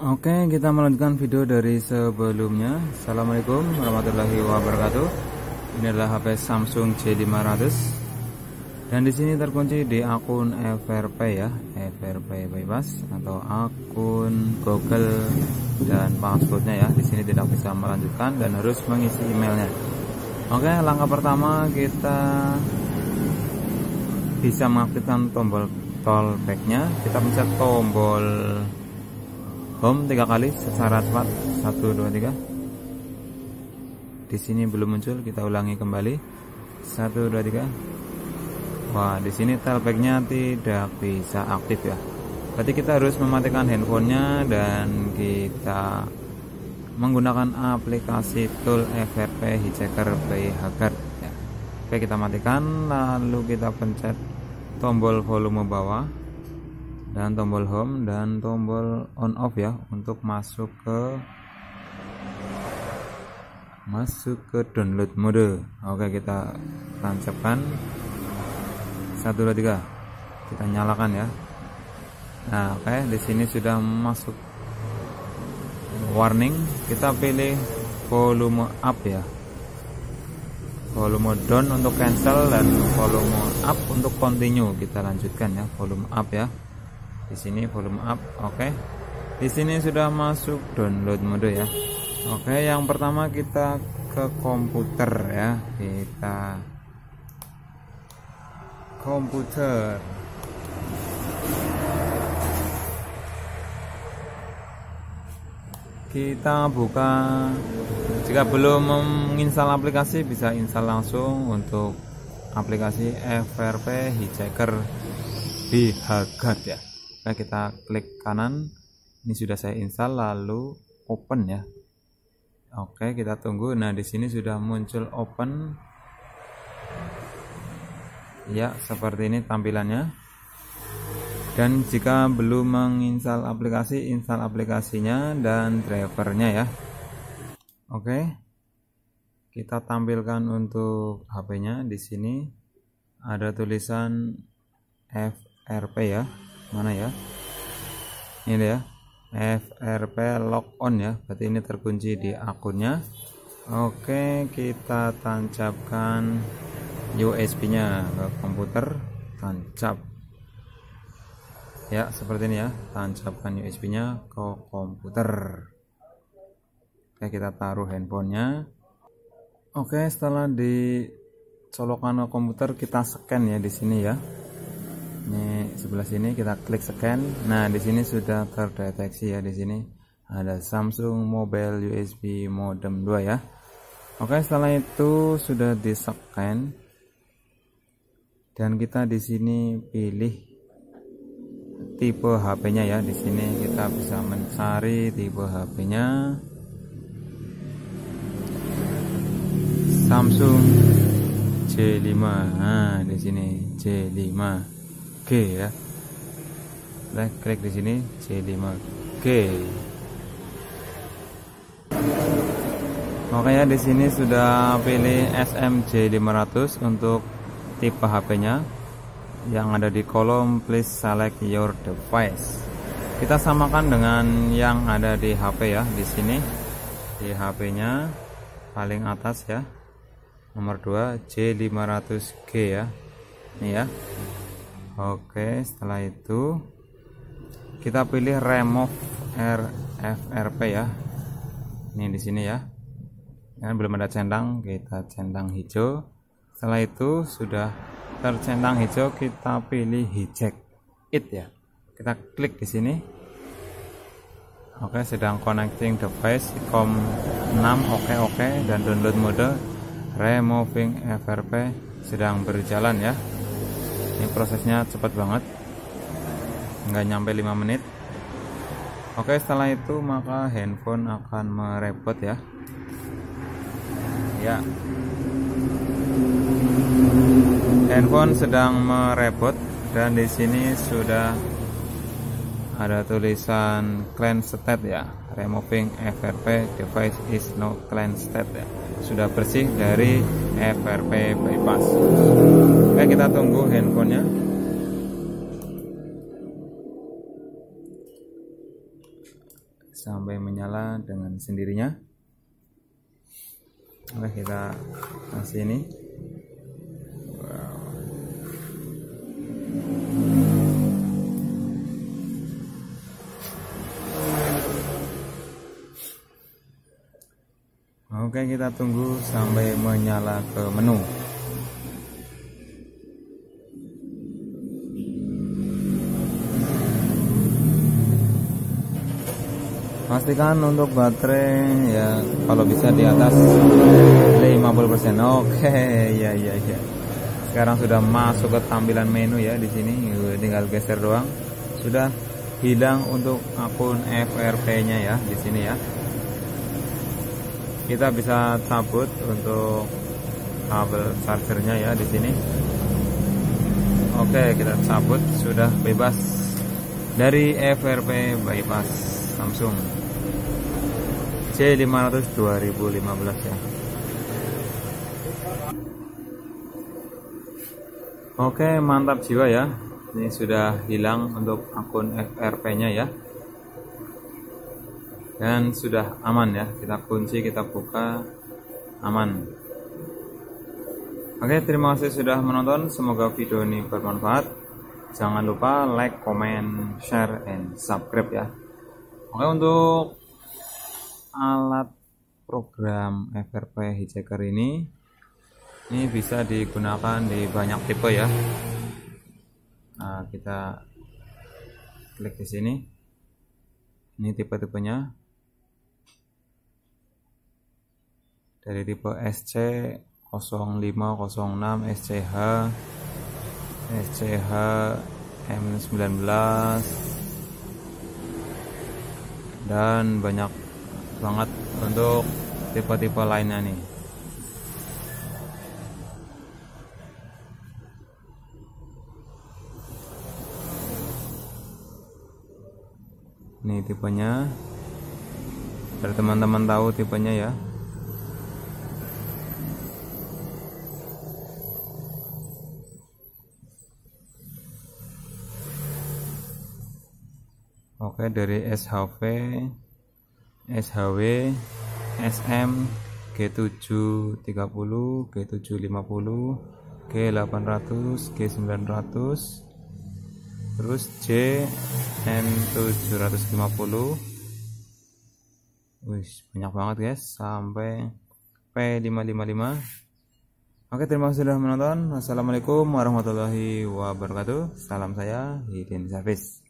Oke, kita melanjutkan video dari sebelumnya. Assalamualaikum warahmatullahi wabarakatuh. Ini adalah HP Samsung J500 dan di sini terkunci di akun FRP ya, FRP bypass atau akun Google dan passwordnya ya. Di sini tidak bisa melanjutkan dan harus mengisi emailnya. Oke, langkah pertama kita bisa mengaktifkan tombol tollbacknya. Kita pencet tombol home tiga kali secara cepat satu dua tiga. Di sini belum muncul kita ulangi kembali. Satu dua tiga. Wah di sini tailbacknya tidak bisa aktif ya. Berarti kita harus mematikan handphonenya dan kita menggunakan aplikasi tool FRP Hijacker by Hacker ya. oke kita matikan lalu kita pencet tombol volume bawah dan tombol home dan tombol on off ya untuk masuk ke masuk ke download mode. Oke kita tancapkan. 1 2 3 kita nyalakan ya. Nah oke di sini sudah masuk warning. Kita pilih volume up ya. Volume down untuk cancel dan volume up untuk continue. Kita lanjutkan ya volume up ya di sini volume up oke di sini sudah masuk download mode ya Oke, yang pertama kita ke komputer ya. Kita komputer. Kita buka jika belum menginstal aplikasi bisa install langsung untuk aplikasi FRP Hijacker di Hagat ya. Oke, kita klik kanan. Ini sudah saya install lalu open ya Oke, kita tunggu. Nah, di sini sudah muncul open. Ya, seperti ini tampilannya. Dan jika belum menginstal aplikasi, install aplikasinya dan drivernya ya. Oke. Kita tampilkan untuk HP-nya di sini ada tulisan FRP ya. Mana ya? Ini ya. FRP lock on ya. Berarti ini terkunci di akunnya. Oke kita tancapkan USB nya ke komputer. Tancap. Ya seperti ini ya. Tancapkan USB nya ke komputer. Oke kita taruh handphonenya. Oke setelah dicolokkan ke komputer kita scan ya di sini ya. Ini sebelah sini kita klik scan. Nah di sini sudah terdeteksi ya. Di sini ada Samsung Mobile USB modem 2 ya. Oke setelah itu sudah di scan. Dan kita di sini pilih tipe HP-nya ya. Di sini kita bisa mencari tipe HP-nya Samsung J5 nah di sini J5 G ya kita klik di sini C5G Oke ya di sini sudah pilih SMJ 500 untuk tipe HP-nya yang ada di kolom please select your device. Kita samakan dengan yang ada di HP ya di sini di HP-nya paling atas ya nomor 2 J500G ya. Ini ya. Oke, setelah itu kita pilih remove RFRP ya. Ini di sini ya. Yang belum ada centang, kita centang hijau. Setelah itu sudah tercentang hijau, kita pilih hijack it ya. Kita klik di sini. Oke, sedang connecting device COM 6 oke oke dan download mode removing FRP sedang berjalan ya ini prosesnya cepat banget. Nggak nyampe 5 menit. Oke setelah itu maka handphone akan merepot ya. Ya. Handphone sedang merepot dan di sini sudah ada tulisan clean state ya removing FRP device is no clean state ya sudah bersih dari FRP bypass. Oke kita tunggu handphonenya. Sampai menyala dengan sendirinya. Oke kita kasih ini Oke kita tunggu sampai menyala ke menu. Pastikan untuk baterai ya kalau bisa di atas 50% oke ya ya ya sekarang sudah masuk ke tampilan menu ya di sini. Tinggal geser doang. Sudah hilang untuk akun FRP nya ya di sini ya kita bisa cabut untuk kabel chargernya ya di sini. Oke kita cabut. Sudah bebas dari FRP bypass Samsung. C500 2015 ya. Oke mantap jiwa ya. Ini sudah hilang untuk akun FRP nya ya dan sudah aman ya kita kunci kita buka aman. Oke terima kasih sudah menonton. Semoga video ini bermanfaat. Jangan lupa like, comment, share, and subscribe ya. Oke untuk alat program FRP hijacker ini ini bisa digunakan di banyak tipe ya. Nah kita klik di sini. Ini tipe-tipenya dari tipe SC 0506 SCH SCH M19 dan banyak banget untuk tipe-tipe lainnya nih. Ini tipenya biar teman-teman tahu tipenya ya Oke dari SHV SHW SM G730 G750 G800 G900 terus J N750 Wih, banyak banget guys sampai P555 Oke terima kasih sudah menonton. Wassalamualaikum warahmatullahi wabarakatuh. Salam saya Hidin Service